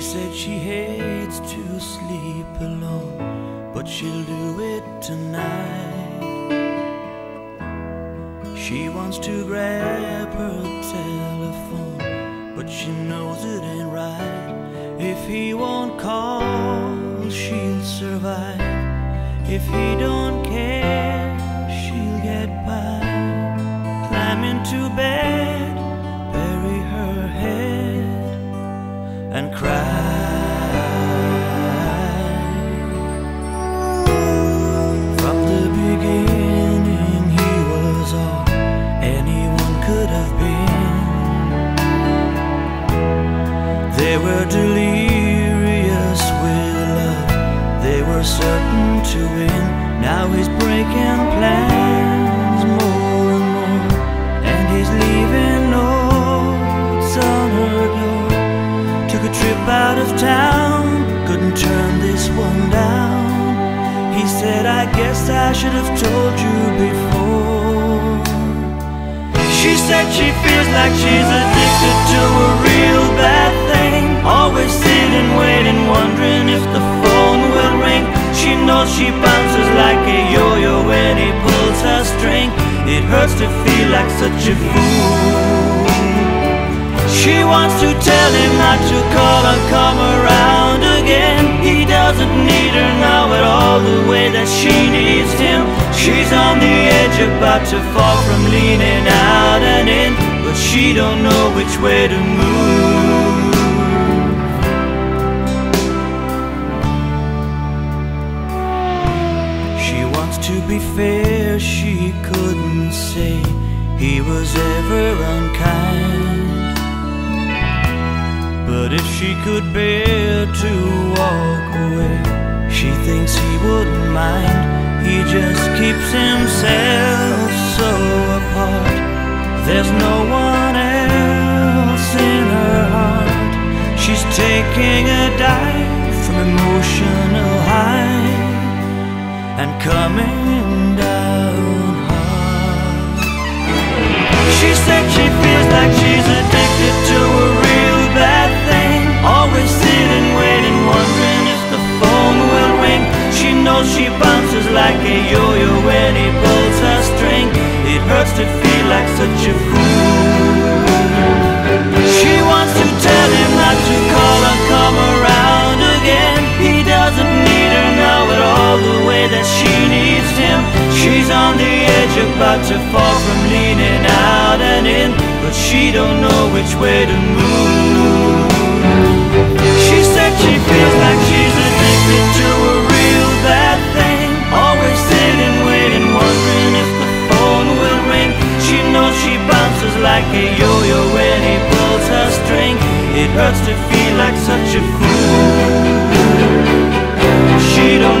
said she hates to sleep alone, but she'll do it tonight. She wants to grab her telephone, but she knows it ain't right. If he won't call, she'll survive. If he don't care, she'll get by. Climb into bed, and cry. From the beginning, he was all anyone could have been. They were delirious with love, they were certain to win. Now he's breaking plans He said, I guess I should have told you before. She said she feels like she's addicted to a real bad thing. Always sitting, waiting, wondering if the phone will ring. She knows she bounces like a yo-yo when he pulls her string. It hurts to feel like such a fool. She wants to tell him not to call or come around all the way that she needs him. She's on the edge, about to fall from leaning out and in, but she don't know which way to move. She wants to be fair, she couldn't say he was ever unkind. But if she could bear to wouldn't mind. He just keeps himself so apart. There's no one else in her heart. She's taking a dive from emotional high and coming She bounces like a yo-yo when he pulls her string. It hurts to feel like such a fool. She wants to tell him not to call or come around again. He doesn't need her now at all the way that she needs him. She's on the edge, about to fall from leaning out and in, but she don't know which way to move. a yo-yo when he pulls her string It hurts to feel like such a fool. She don't